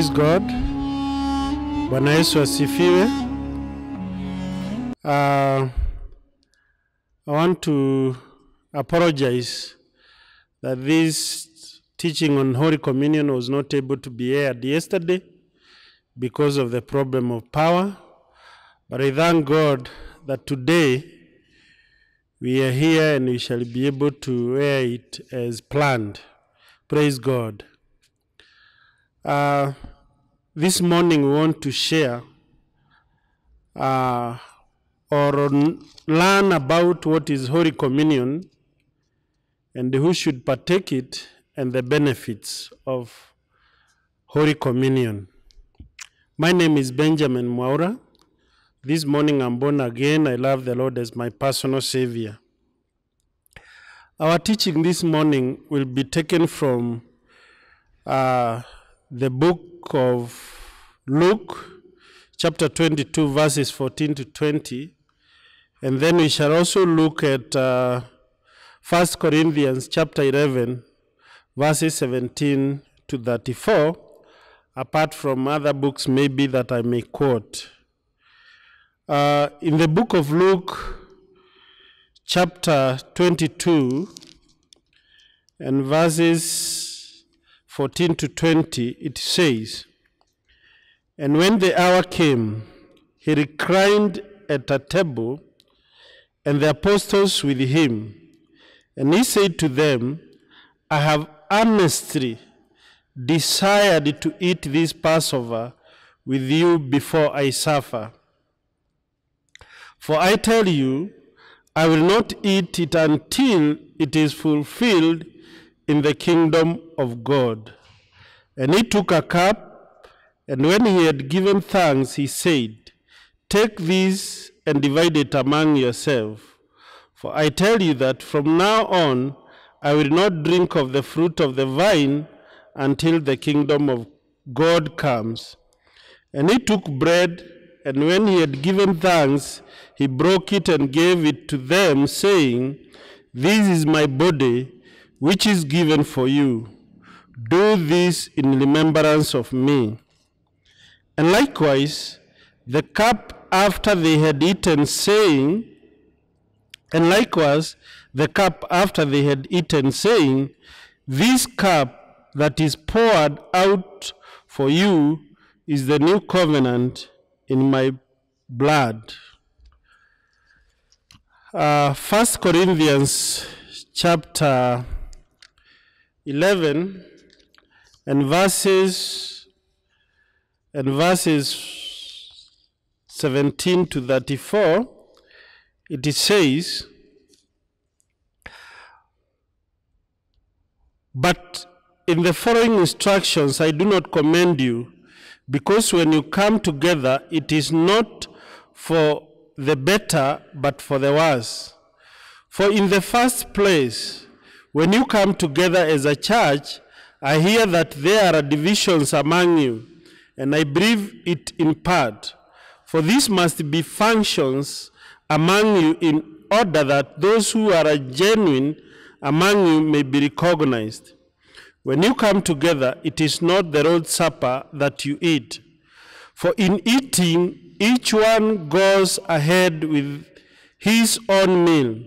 Praise God. Bwana Yesu asifiwe. Uh, I want to apologize that this teaching on Holy Communion was not able to be aired yesterday because of the problem of power. But I thank God that today we are here and we shall be able to air it as planned. Praise God. Uh, this morning we want to share uh, or learn about what is Holy Communion and who should partake it and the benefits of Holy Communion. My name is Benjamin Mwaura. This morning I'm born again. I love the Lord as my personal Savior. Our teaching this morning will be taken from uh, the book of Luke, chapter 22, verses 14 to 20. And then we shall also look at uh, 1 Corinthians, chapter 11, verses 17 to 34, apart from other books maybe that I may quote. Uh, in the book of Luke, chapter 22, and verses 14 to 20, it says, And when the hour came, he reclined at a table, and the apostles with him. And he said to them, I have earnestly desired to eat this Passover with you before I suffer. For I tell you, I will not eat it until it is fulfilled in the kingdom of God. And he took a cup, and when he had given thanks, he said, Take this and divide it among yourselves. For I tell you that from now on I will not drink of the fruit of the vine until the kingdom of God comes. And he took bread, and when he had given thanks, he broke it and gave it to them, saying, This is my body, which is given for you. Do this in remembrance of me. And likewise, the cup after they had eaten, saying, and likewise, the cup after they had eaten, saying, This cup that is poured out for you is the new covenant in my blood. Uh, 1 Corinthians chapter 11 and verses and verses 17 to 34 it says but in the following instructions i do not commend you because when you come together it is not for the better but for the worse. For in the first place when you come together as a church i hear that there are divisions among you and i believe it in part for this must be functions among you in order that those who are genuine among you may be recognized. When you come together, it is not the Lord's Supper that you eat. For in eating, each one goes ahead with his own meal.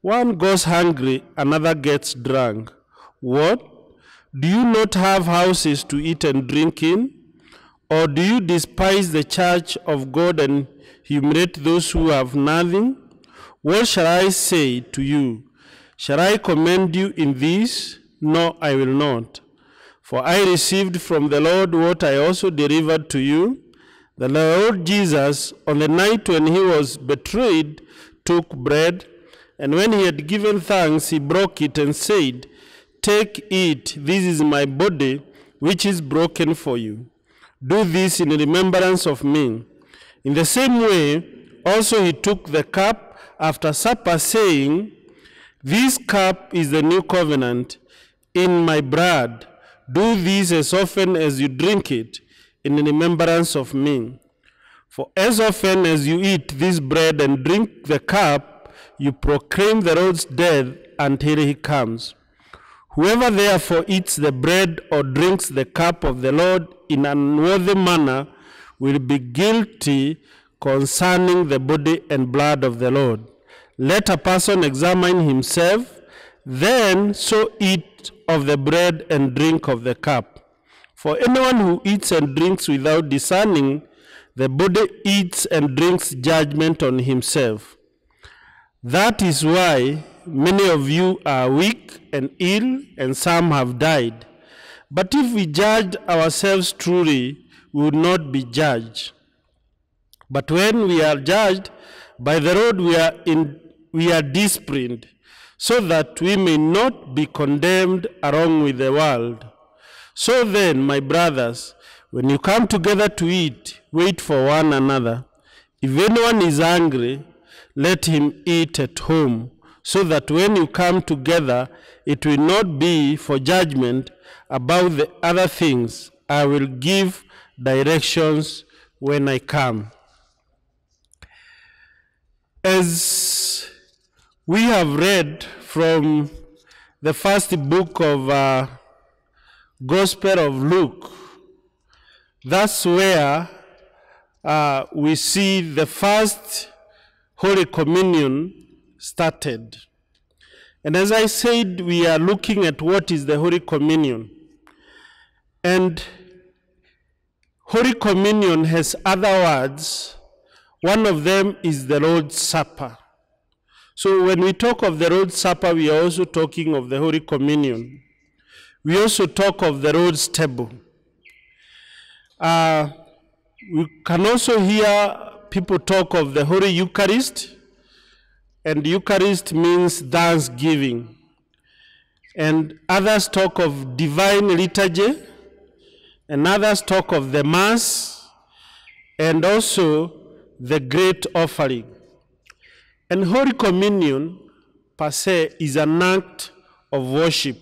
One goes hungry, another gets drunk. What? Do you not have houses to eat and drink in? Or do you despise the church of God and humiliate those who have nothing? What shall I say to you? Shall I commend you in this? No, I will not. For I received from the Lord what I also delivered to you. The Lord Jesus, on the night when he was betrayed, took bread, and when he had given thanks, he broke it and said, Take, it, this is my body, which is broken for you. Do this in remembrance of me. In the same way, also he took the cup after supper, saying, This cup is the new covenant in my blood. Do this as often as you drink it in remembrance of me. For as often as you eat this bread and drink the cup, you proclaim the Lord's death until he comes. Whoever therefore eats the bread or drinks the cup of the Lord in an unworthy manner will be guilty concerning the body and blood of the Lord. Let a person examine himself, then so eat of the bread and drink of the cup. For anyone who eats and drinks without discerning, the body eats and drinks judgment on himself. That is why many of you are weak and ill, and some have died. But if we judged ourselves truly, we would not be judged. But when we are judged by the Lord, we are, in, we are disciplined, so that we may not be condemned along with the world. So then, my brothers, when you come together to eat, wait for one another. If anyone is angry, let him eat at home, so that when you come together, it will not be for judgment about the other things. I will give directions when I come. As we have read from the first book of uh, Gospel of Luke, that's where uh, we see the first Holy Communion started. And as I said, we are looking at what is the Holy Communion. And Holy Communion has other words. One of them is the Lord's Supper. So when we talk of the Lord's Supper, we are also talking of the Holy Communion. We also talk of the Lord's table. Uh, we can also hear people talk of the Holy Eucharist, and Eucharist means thanksgiving. And others talk of divine liturgy, and others talk of the Mass, and also the great offering. And Holy Communion, per se, is an act of worship.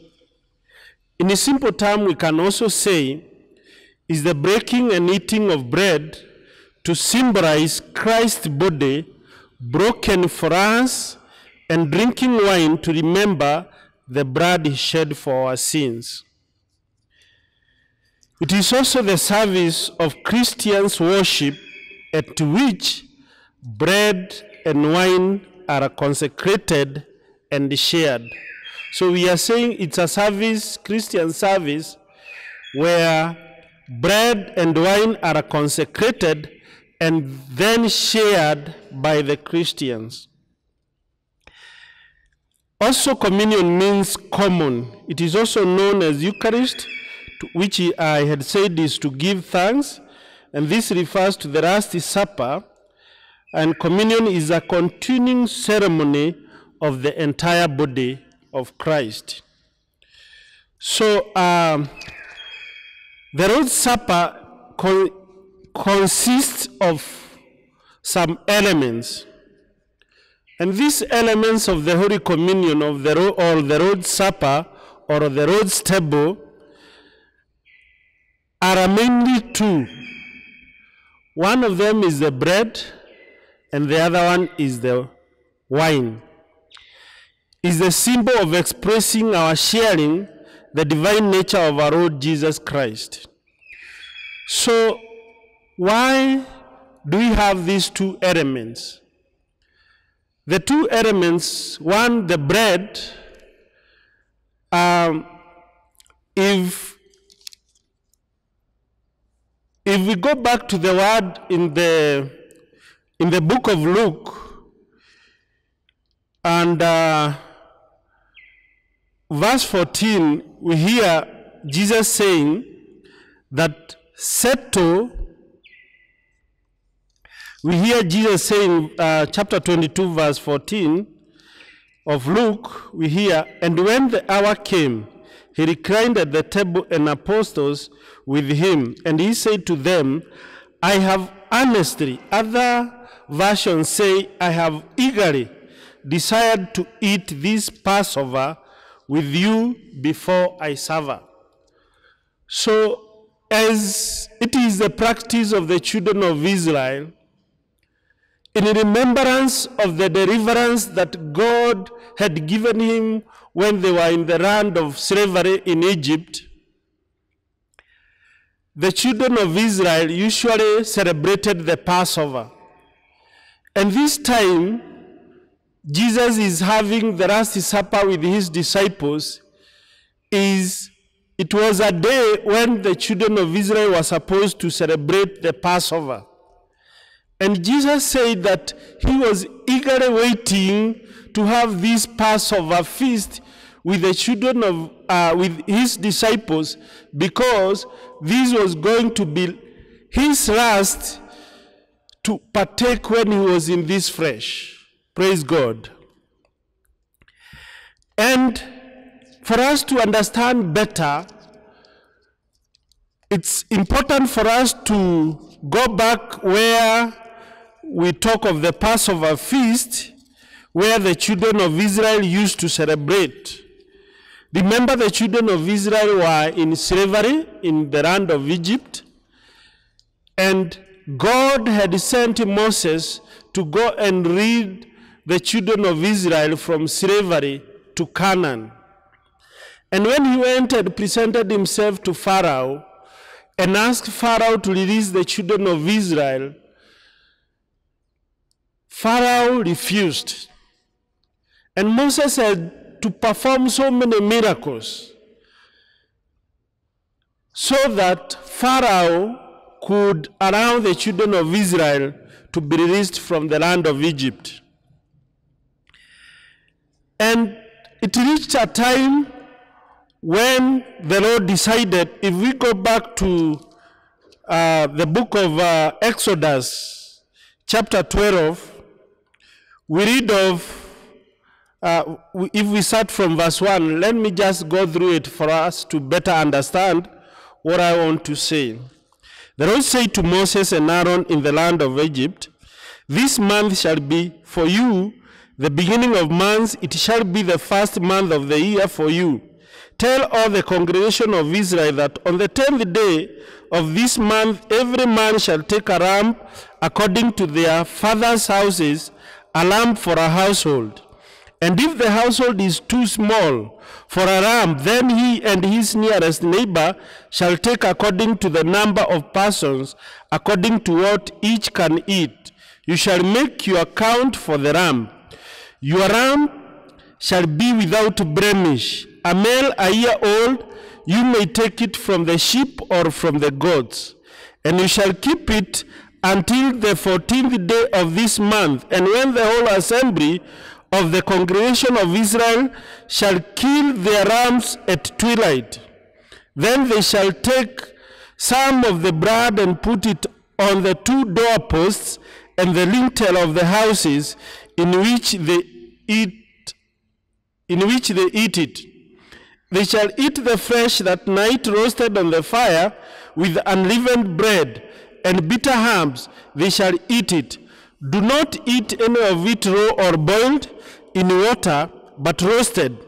In a simple term, we can also say is the breaking and eating of bread to symbolize Christ's body broken for us and drinking wine to remember the blood he shed for our sins. It is also the service of Christians' worship at which bread and wine are consecrated and shared. So we are saying it's a service, Christian service, where bread and wine are consecrated and then shared by the Christians. Also, communion means common. It is also known as Eucharist, which I had said is to give thanks, and this refers to the Last Supper, and communion is a continuing ceremony of the entire body of Christ. So, um, the Lord's Supper consists of some elements. And these elements of the Holy Communion of the or the Lord's Supper or the Lord's table are mainly two. One of them is the bread, and the other one is the wine. Is the symbol of expressing our sharing the divine nature of our Lord Jesus Christ. So, why do we have these two elements? The two elements, one, the bread, um, if if we go back to the word in the in the book of Luke and uh, verse 14, we hear Jesus saying that settle we hear Jesus saying, uh, chapter 22, verse 14 of Luke, we hear, And when the hour came, he reclined at the table and apostles with him, and he said to them, I have earnestly, other versions say, I have eagerly desired to eat this Passover with you before I suffer. So, as it is the practice of the children of Israel, in remembrance of the deliverance that God had given him when they were in the land of slavery in Egypt, the children of Israel usually celebrated the Passover. And this time, Jesus is having the Last Supper with his disciples. Is it was a day when the children of Israel were supposed to celebrate the Passover. And Jesus said that he was eagerly waiting to have this Passover feast with the children of, uh, with his disciples because this was going to be his last to partake when he was in this flesh. Praise God. And for us to understand better, it's important for us to go back where we talk of the Passover feast, where the children of Israel used to celebrate. Remember, the children of Israel were in slavery in the land of Egypt, and God had sent Moses to go and lead the children of Israel from slavery to Canaan. And when he went and presented himself to Pharaoh and asked Pharaoh to release the children of Israel, Pharaoh refused. And Moses had to perform so many miracles so that Pharaoh could allow the children of Israel to be released from the land of Egypt. And it reached a time when the Lord decided, if we go back to uh, the book of uh, Exodus, chapter 12, we read of, uh, if we start from verse 1, let me just go through it for us to better understand what I want to say. The Lord said to Moses and Aaron in the land of Egypt, This month shall be for you the beginning of months, it shall be the first month of the year for you. Tell all the congregation of Israel that on the tenth day of this month every man shall take a ram according to their father's houses, a lamb for a household. And if the household is too small for a ram, then he and his nearest neighbor shall take according to the number of persons, according to what each can eat. You shall make your account for the ram. Your ram shall be without blemish, a male a year old. You may take it from the sheep or from the goats, and you shall keep it until the fourteenth day of this month. And when the whole assembly of the congregation of Israel shall kill their rams at twilight, then they shall take some of the blood and put it on the two doorposts and the lintel of the houses in which they eat in which they eat it. They shall eat the flesh that night roasted on the fire with unleavened bread and bitter herbs. They shall eat it. Do not eat any of it raw or boiled in water, but roasted.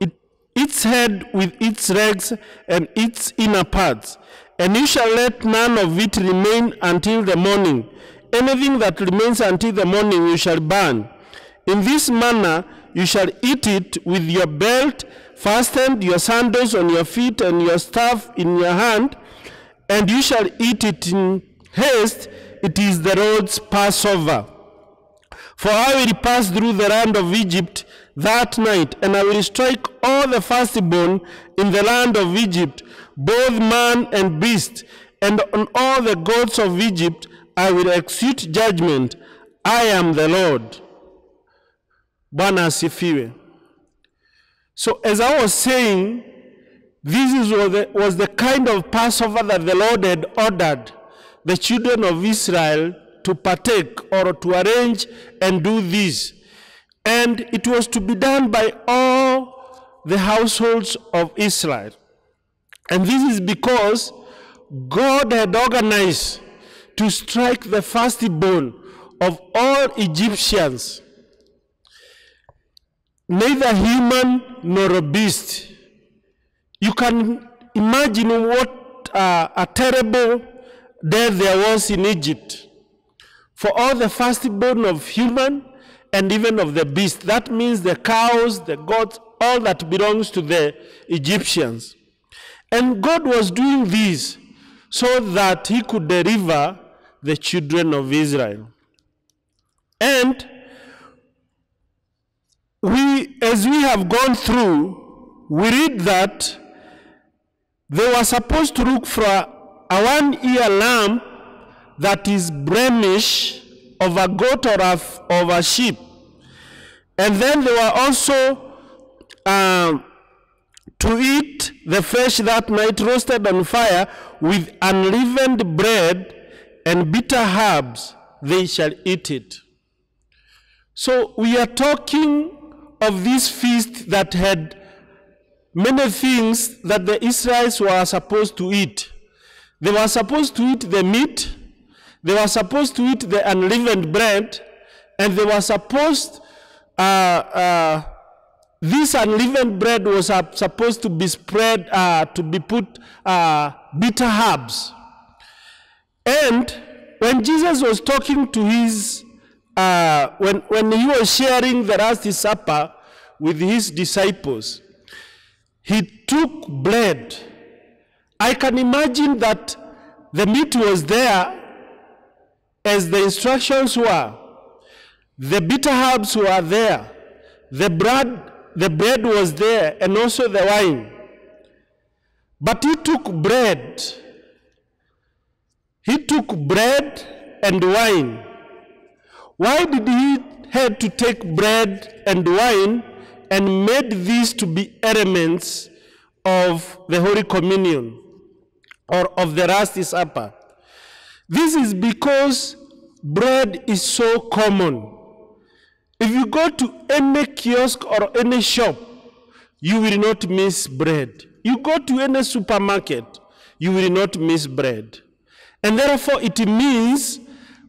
It, its head with its legs and its inner parts. And you shall let none of it remain until the morning. Anything that remains until the morning you shall burn. In this manner you shall eat it with your belt fastened, your sandals on your feet, and your staff in your hand, and you shall eat it in haste. It is the Lord's Passover. For I will pass through the land of Egypt that night, and I will strike all the firstborn in the land of Egypt, both man and beast, and on all the gods of Egypt I will execute judgment. I am the Lord. So as I was saying, this is the, was the kind of Passover that the Lord had ordered the children of Israel to partake or to arrange and do this. And it was to be done by all the households of Israel. And this is because God had organized to strike the firstborn of all Egyptians, neither human nor a beast. You can imagine what uh, a terrible death there was in Egypt. For all the firstborn of human and even of the beast. That means the cows, the goats, all that belongs to the Egyptians. And God was doing this so that he could deliver the children of Israel. And we, as we have gone through, we read that they were supposed to look for a one year lamb that is blemish of a goat or of, of a sheep. And then they were also um, to eat the flesh that night roasted on fire with unleavened bread and bitter herbs, they shall eat it. So we are talking of this feast that had many things that the Israelites were supposed to eat. They were supposed to eat the meat, they were supposed to eat the unleavened bread, and they were supposed, uh, uh, this unleavened bread was uh, supposed to be spread, uh, to be put uh, bitter herbs. And when Jesus was talking to his, uh, when, when he was sharing the Last Supper with his disciples, he took bread. I can imagine that the meat was there as the instructions were. The bitter herbs were there. The bread, the bread was there, and also the wine. But he took bread. He took bread and wine. Why did he had to take bread and wine and made these to be elements of the Holy Communion or of the Last Supper? This is because bread is so common. If you go to any kiosk or any shop, you will not miss bread. You go to any supermarket, you will not miss bread. And therefore, it means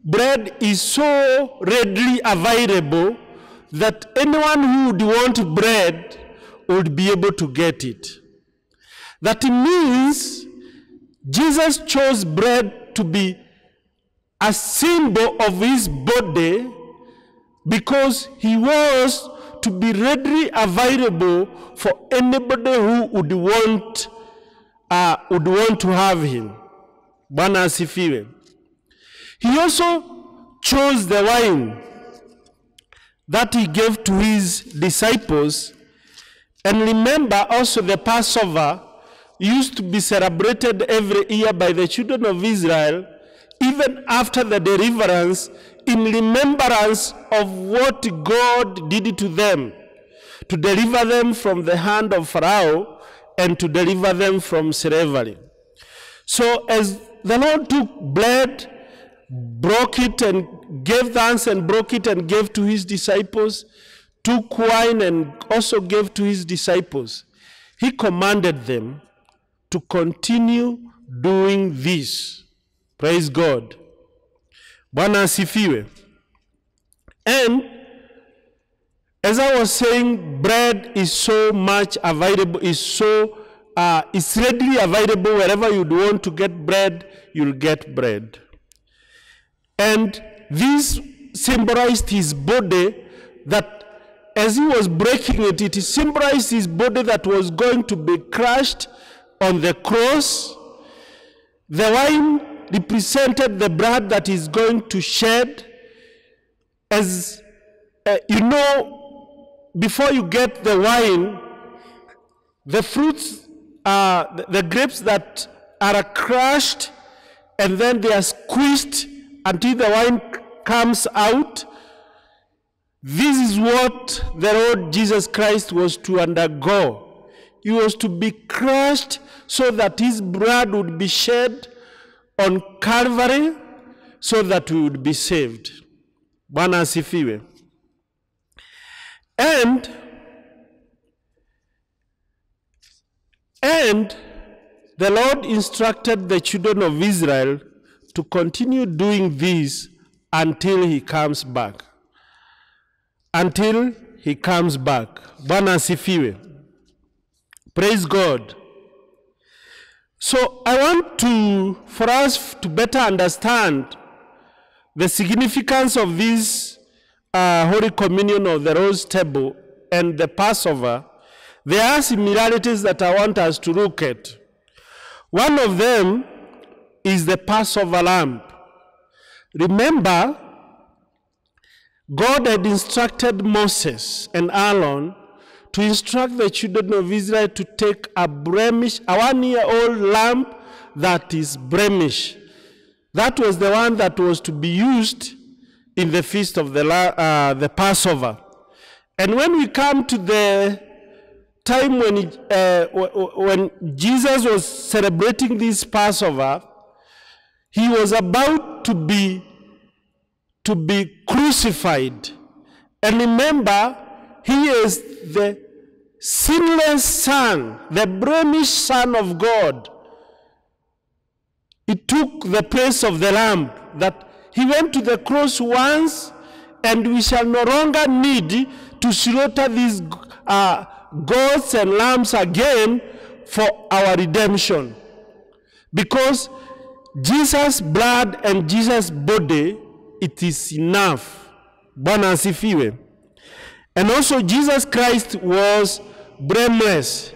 bread is so readily available that anyone who would want bread would be able to get it. That means Jesus chose bread to be a symbol of his body because he was to be readily available for anybody who would want, uh, would want to have him. Bwana. He also chose the wine that he gave to his disciples. And remember also the Passover used to be celebrated every year by the children of Israel, even after the deliverance, in remembrance of what God did to them, to deliver them from the hand of Pharaoh and to deliver them from slavery. So as the Lord took bread, broke it and gave thanks and broke it and gave to his disciples, took wine and also gave to his disciples. He commanded them to continue doing this. Praise God. Bwana asifiwe. And as I was saying, bread is so much available, is so uh, it's readily available wherever you want to get bread, you'll get bread. And this symbolized his body that as he was breaking it, it symbolized his body that was going to be crushed on the cross. The wine represented the blood that is going to shed. As uh, you know, before you get the wine, the fruits, the, the grapes that are crushed and then they are squeezed until the wine comes out. This is what the Lord Jesus Christ was to undergo. He was to be crushed so that his blood would be shed on Calvary so that we would be saved. And and the Lord instructed the children of Israel to continue doing this until he comes back. Until he comes back. Bwana asifiwe. Praise God. So I want to, for us to better understand the significance of this uh, Holy Communion of the Lord's Table and the Passover, there are similarities that I want us to look at. One of them is the Passover lamb. Remember, God had instructed Moses and Aaron to instruct the children of Israel to take a blemish, a one year old lamb that is blemish. That was the one that was to be used in the feast of the, uh, the Passover. And when we come to the time when, uh, when Jesus was celebrating this Passover, he was about to be to be crucified. And remember, he is the sinless Son, the blemished Son of God. He took the place of the Lamb, that he went to the cross once, and we shall no longer need to slaughter these uh, goats and lambs again for our redemption. Because Jesus' blood and Jesus' body, it is enough. Bwana asifiwe. And also Jesus Christ was blameless.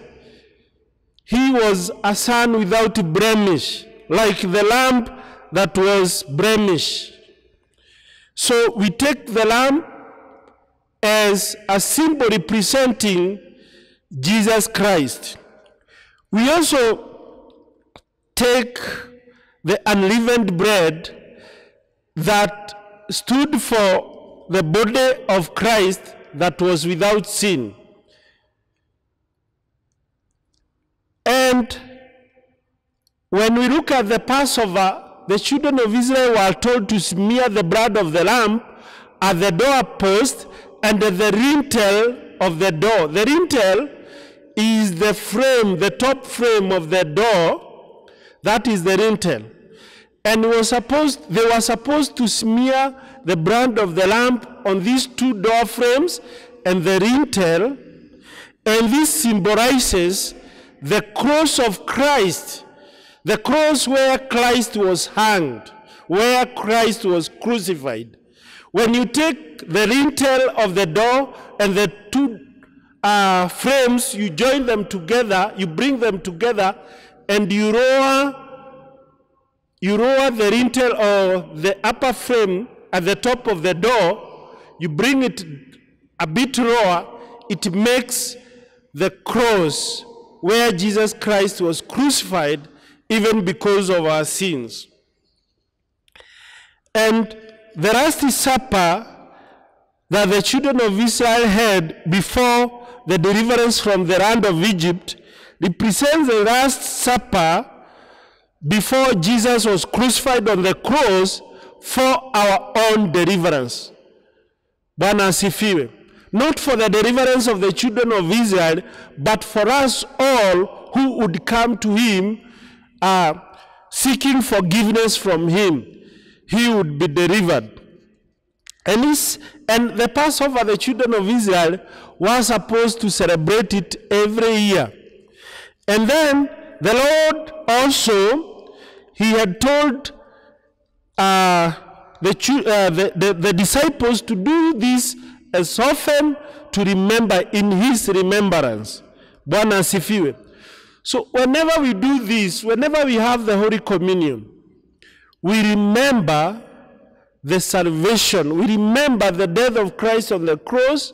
He was a son without blemish, like the lamb that was blemish. So we take the lamb as a symbol representing Jesus Christ. We also take the unleavened bread that stood for the body of Christ that was without sin. And when we look at the Passover, the children of Israel were told to smear the blood of the lamb at the doorpost and at the lintel of the door. The lintel is the frame, the top frame of the door. That is the lintel. And was supposed, they were supposed to smear the brand of the lamp on these two door frames and the lintel. And this symbolizes the cross of Christ, the cross where Christ was hanged, where Christ was crucified. When you take the lintel of the door and the two uh, frames, you join them together, you bring them together, and you lower, you lower the lintel or the upper frame at the top of the door, you bring it a bit lower, it makes the cross where Jesus Christ was crucified, even because of our sins. And the last supper that the children of Israel had before the deliverance from the land of Egypt represents the last supper before Jesus was crucified on the cross for our own deliverance. Bwana asifiwe. Not for the deliverance of the children of Israel, but for us all who would come to him uh, seeking forgiveness from him. He would be delivered. And, this, and the Passover, the children of Israel were supposed to celebrate it every year. And then the Lord also, he had told uh, the, uh, the, the, the disciples to do this as often to remember in his remembrance. Bwana. So whenever we do this, whenever we have the Holy Communion, we remember the salvation. We remember the death of Christ on the cross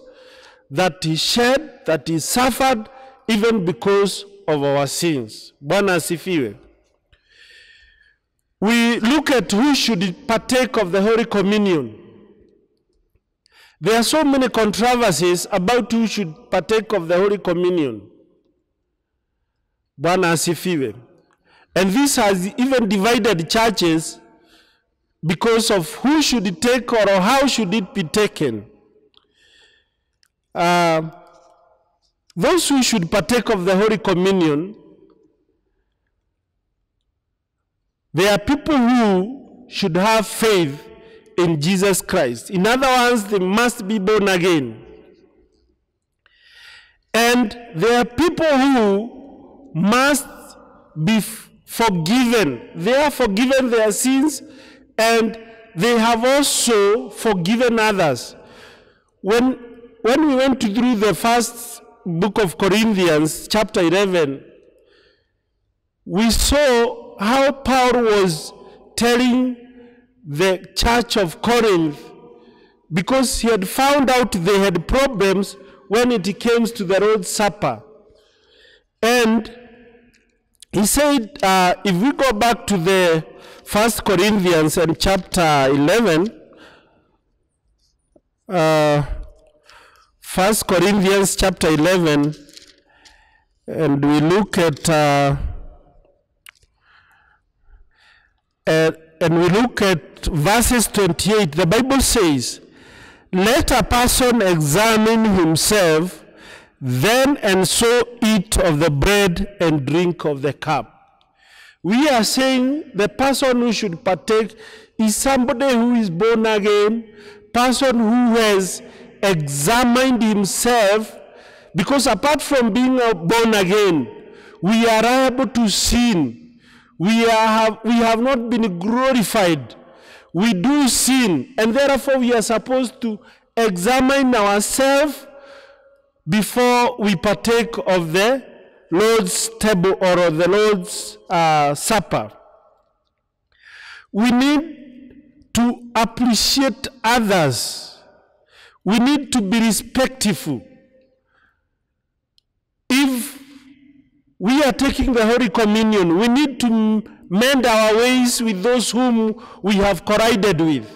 that he shed, that he suffered, even because of our sins. Bwana. We look at who should partake of the Holy Communion. There are so many controversies about who should partake of the Holy Communion. Bwana asifiwe. And this has even divided churches because of who should it take or how should it be taken. Uh, those who should partake of the Holy Communion, they are people who should have faith in Jesus Christ. In other words, they must be born again. And there are people who must be forgiven. They are forgiven their sins and they have also forgiven others. When, when we went through the first book of Corinthians, chapter 11, we saw how Paul was telling the church of Corinth because he had found out they had problems when it came to the Lord's Supper. And he said, uh, if we go back to the First Corinthians and chapter 11, uh, First Corinthians chapter 11, and we look at uh, uh, and we look at verses 28. The Bible says, "Let a person examine himself, then and so eat of the bread and drink of the cup." We are saying the person who should partake is somebody who is born again, person who has examined himself, because apart from being born again, we are able to sin. We, are, have, we have not been glorified. We do sin, and therefore we are supposed to examine ourselves before we partake of the Lord's table or the Lord's uh, supper. We need to appreciate others. We need to be respectful. If we are taking the Holy Communion, we need to mend our ways with those whom we have collided with.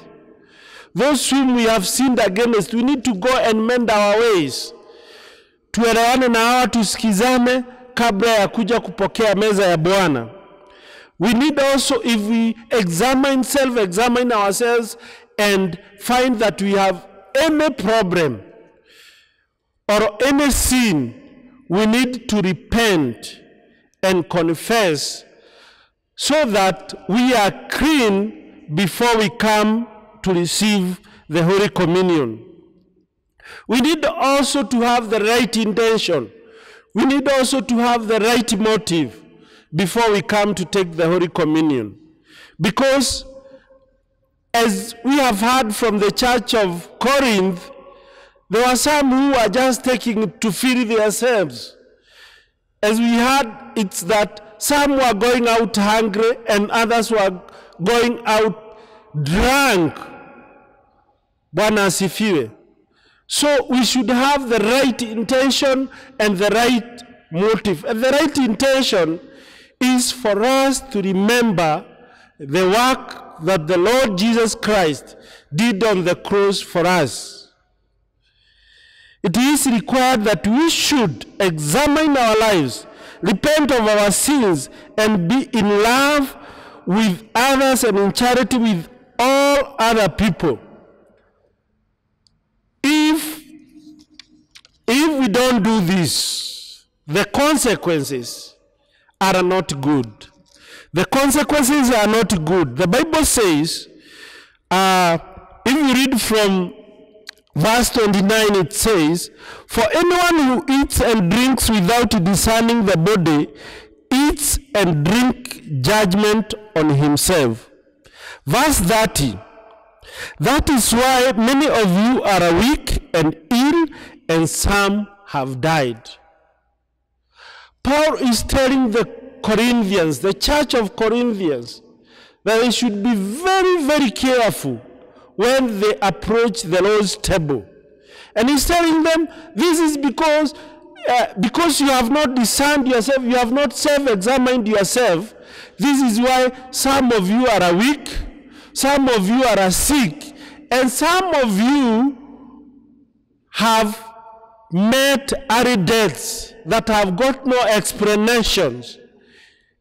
Those whom we have sinned against, we need to go and mend our ways. Tuelewane na hawa, tusikizane kabla ya kuja kupokea meza ya Bwana. We need also, if we examine, self-examine ourselves and find that we have any problem or any sin, we need to repent and confess so that we are clean before we come to receive the Holy Communion. We need also to have the right intention. We need also to have the right motive before we come to take the Holy Communion. Because as we have heard from the church of Corinth, there were some who were just taking it to feed themselves. As we heard, it's that some were going out hungry and others were going out drunk. So we should have the right intention and the right motive. And the right intention is for us to remember the work that the Lord Jesus Christ did on the cross for us. It is required that we should examine our lives, repent of our sins, and be in love with others and in charity with all other people. If, if we don't do this, the consequences are not good. The consequences are not good. The Bible says, uh, if you read from verse 29, it says, For anyone who eats and drinks without discerning the body eats and drink judgment on himself. Verse 30, that is why many of you are weak and ill, and some have died. Paul is telling the Corinthians, the church of Corinthians, that they should be very, very careful when they approach the Lord's table. And he's telling them, this is because, uh, because you have not discerned yourself, you have not self-examined yourself, this is why some of you are weak, some of you are sick, and some of you have met early deaths that have got no explanations,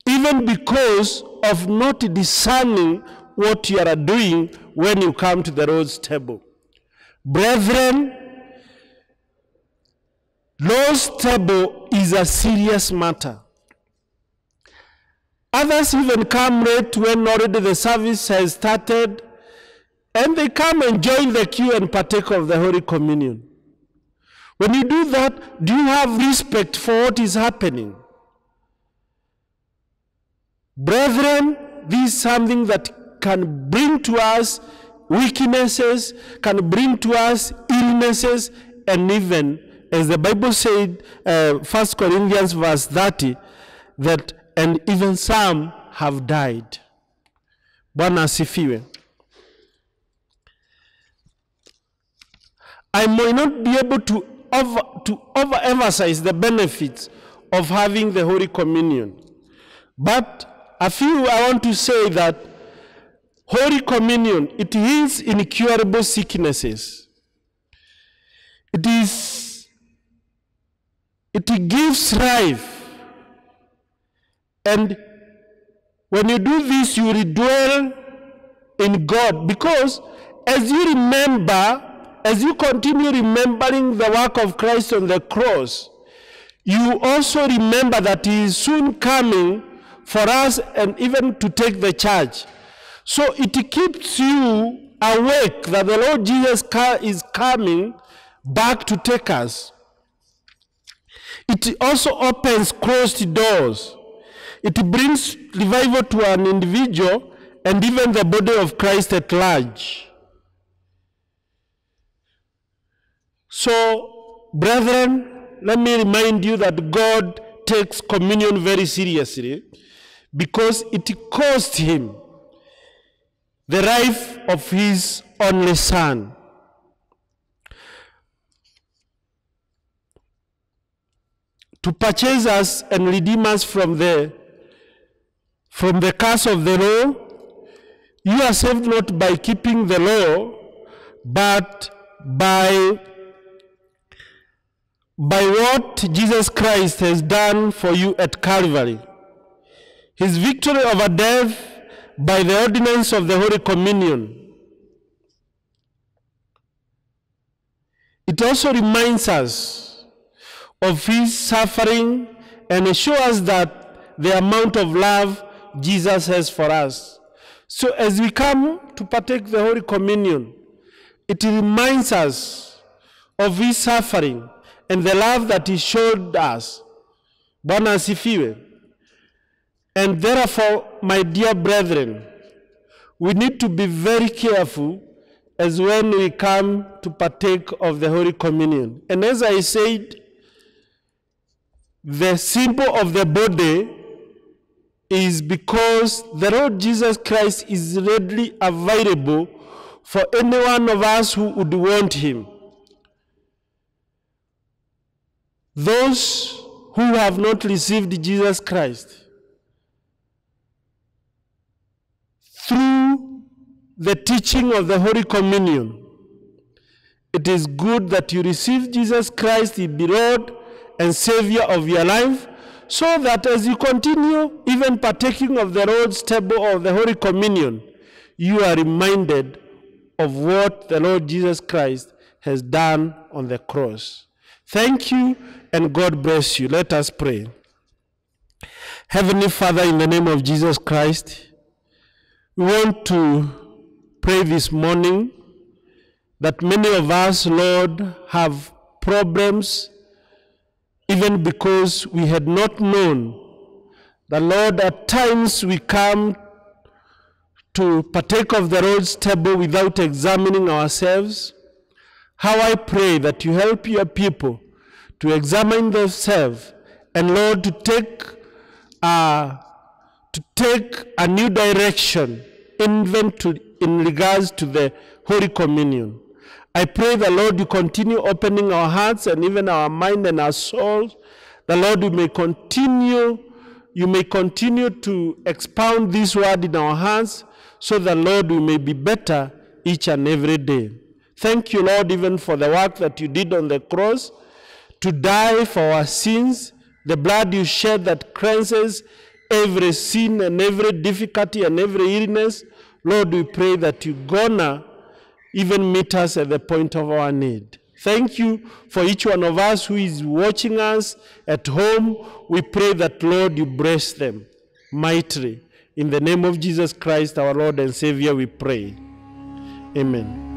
even because of not discerning what you are doing when you come to the Lord's table. Brethren, Lord's table is a serious matter. Others even come late when already the service has started, and they come and join the queue and partake of the Holy Communion. When you do that, do you have respect for what is happening? Brethren, this is something that can bring to us weaknesses, can bring to us illnesses, and even as the Bible said, uh, 1 Corinthians verse 30, that and even some have died. I might not be able to over, to overemphasize the benefits of having the Holy Communion. But I feel I want to say that Holy Communion, it heals incurable sicknesses. It is, it gives life. And when you do this, you dwell in God because as you remember, as you continue remembering the work of Christ on the cross, you also remember that He is soon coming for us and even to take the church. So it keeps you awake that the Lord Jesus is coming back to take us. It also opens closed doors. It brings revival to an individual and even the body of Christ at large. So, brethren, let me remind you that God takes communion very seriously because it cost him the life of his only son. To purchase us and redeem us from the from the curse of the law, you are saved not by keeping the law, but by by what Jesus Christ has done for you at Calvary. His victory over death by the ordinance of the Holy Communion. It also reminds us of his suffering and assures us that the amount of love Jesus has for us. So as we come to partake the Holy Communion, it reminds us of his suffering and the love that he showed us. Bwana. And therefore, my dear brethren, we need to be very careful as when we come to partake of the Holy Communion. And as I said, the symbol of the body is because the Lord Jesus Christ is readily available for any one of us who would want him. Those who have not received Jesus Christ through the teaching of the Holy Communion, it is good that you receive Jesus Christ, the Lord and Savior of your life, so that as you continue even partaking of the Lord's table or the Holy Communion, you are reminded of what the Lord Jesus Christ has done on the cross. Thank you and God bless you. Let us pray. Heavenly Father, in the name of Jesus Christ, we want to pray this morning that many of us, Lord, have problems even because we had not known the Lord, at times we come to partake of the Lord's table without examining ourselves. How I pray that you help your people to examine themselves and Lord to take uh, to take a new direction even to, in regards to the Holy Communion. I pray the Lord you continue opening our hearts and even our mind and our souls. The Lord you may continue you may continue to expound this word in our hearts so that Lord we may be better each and every day. Thank you Lord even for the work that you did on the cross to die for our sins, the blood you shed that cleanses every sin and every difficulty and every illness. Lord, we pray that you gonna even meet us at the point of our need. Thank you for each one of us who is watching us at home. We pray that, Lord, you bless them mightily. In the name of Jesus Christ, our Lord and Savior, we pray. Amen.